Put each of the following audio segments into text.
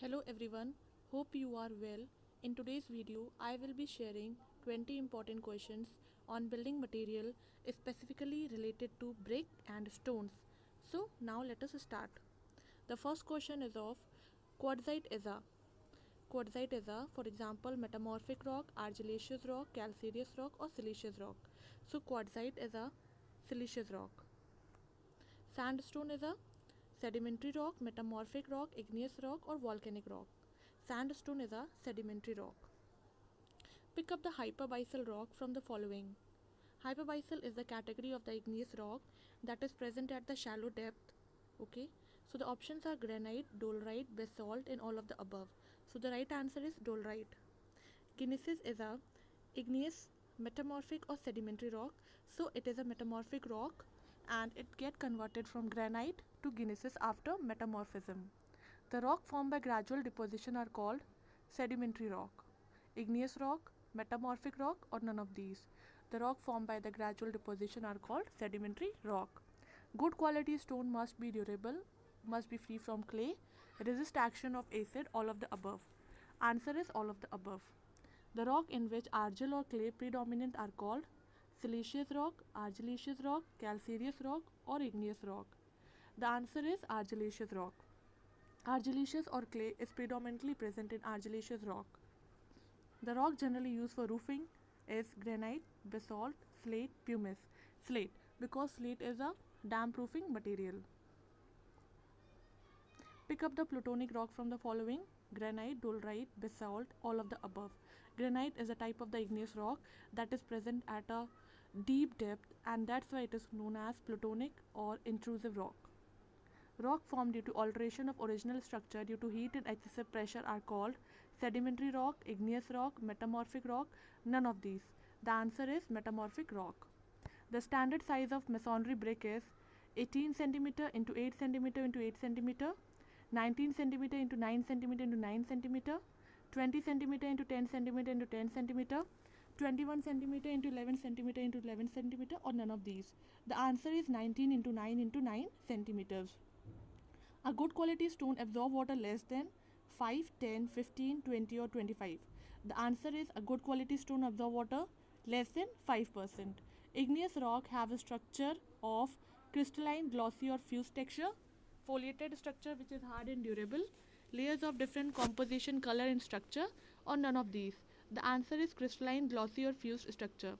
Hello everyone, hope you are well. In today's video, I will be sharing 20 important questions on building material specifically related to brick and stones. So now let us start. The first question is of quartzite is a quartzite is a for example metamorphic rock, argillaceous rock, calcareous rock or siliceous rock. So quartzite is a siliceous rock. Sandstone is a sedimentary rock, metamorphic rock, igneous rock, or volcanic rock. Sandstone is a sedimentary rock. Pick up the hypabyssal rock from the following. Hypabyssal is the category of the igneous rock that is present at the shallow depth. Okay, so the options are granite, dolerite, basalt, and all of the above. So the right answer is dolerite. Gneisses is a igneous, metamorphic, or sedimentary rock. So it is a metamorphic rock and it get converted from granite to gneisses after metamorphism. The rock formed by gradual deposition are called sedimentary rock, igneous rock, metamorphic rock or none of these. The rock formed by the gradual deposition are called sedimentary rock. Good quality stone must be durable, must be free from clay, resist action of acid, all of the above. Answer is all of the above. The rock in which argil or clay predominant are called siliceous rock, argillaceous rock, calcareous rock, or igneous rock? The answer is argillaceous rock. Argillaceous or clay is predominantly present in argillaceous rock. The rock generally used for roofing is granite, basalt, slate, pumice. Slate because slate is a damp proofing material. Pick up the plutonic rock from the following granite, dolerite, basalt, all of the above. Granite is a type of the igneous rock that is present at a deep depth and that's why it is known as plutonic or intrusive rock. Rock formed due to alteration of original structure due to heat and excessive pressure are called sedimentary rock, igneous rock, metamorphic rock, none of these. The answer is metamorphic rock. The standard size of masonry brick is 18 centimeter into 8 centimeter into 8 centimeter, 19 centimeter into 9 centimeter into 9 centimeter, 20 centimeter into 10 centimeter into 10 centimeter, 21 centimeter into 11 centimeter into 11 centimeter or none of these. The answer is 19 into 9 into 9 centimeters. A good quality stone absorb water less than 5, 10, 15, 20 or 25. The answer is a good quality stone absorb water less than 5%. Igneous rock have a structure of crystalline, glossy or fused texture, foliated structure which is hard and durable, layers of different composition, color and structure or none of these. The answer is crystalline, glossy or fused structure.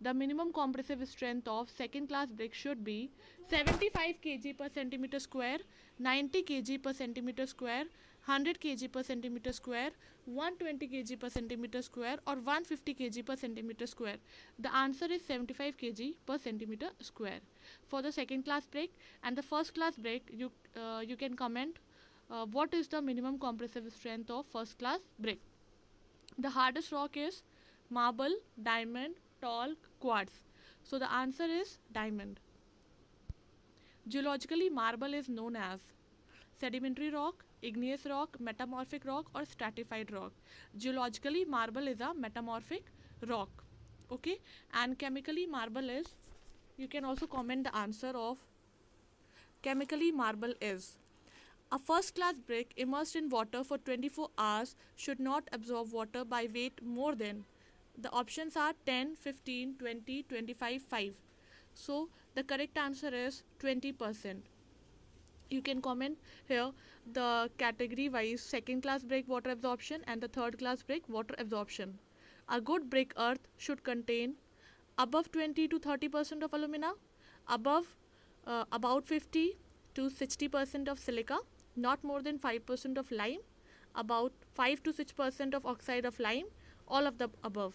The minimum compressive strength of second class brick should be 75 kg per centimeter square, 90 kg per centimeter square, 100 kg per centimeter square, 120 kg per centimeter square or 150 kg per centimeter square. The answer is 75 kg per centimeter square. For the second class brick and the first class brick, you, uh, you can comment uh, what is the minimum compressive strength of first class brick. The hardest rock is marble, diamond, talc, quartz. So the answer is diamond. Geologically, marble is known as sedimentary rock, igneous rock, metamorphic rock or stratified rock. Geologically, marble is a metamorphic rock. Okay, and chemically, marble is, you can also comment the answer of chemically, marble is. A first class brick immersed in water for 24 hours should not absorb water by weight more than the options are 10, 15, 20, 25, 5. So the correct answer is 20%. You can comment here the category wise second class brick water absorption and the third class brick water absorption. A good brick earth should contain above 20 to 30% of alumina, above uh, about 50 to 60% of silica, not more than 5% of lime, about 5 to 6% of oxide of lime, all of the above.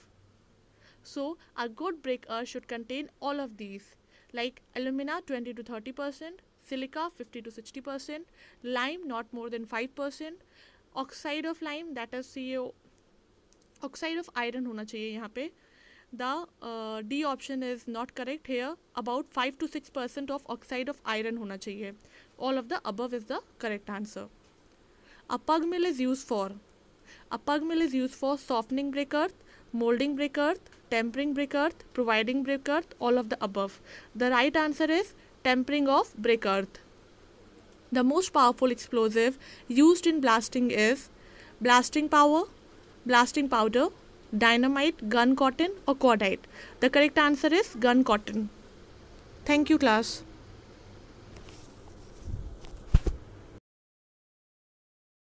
So a good brick earth should contain all of these like alumina 20 to 30 percent, silica 50 to 60 percent, lime not more than 5 percent, oxide of lime that is CO oxide of iron होना चाहिए यहाँ पे the uh, D option is not correct here about 5 to 6 percent of oxide of iron होना चाहिए all of the above is the correct answer a pug mill is used for a pug mill is used for softening brick earth molding brick earth tempering brick earth, providing brick earth, all of the above. The right answer is tempering of brick earth. The most powerful explosive used in blasting is blasting power, blasting powder, dynamite, gun cotton or cordite. The correct answer is gun cotton. Thank you class.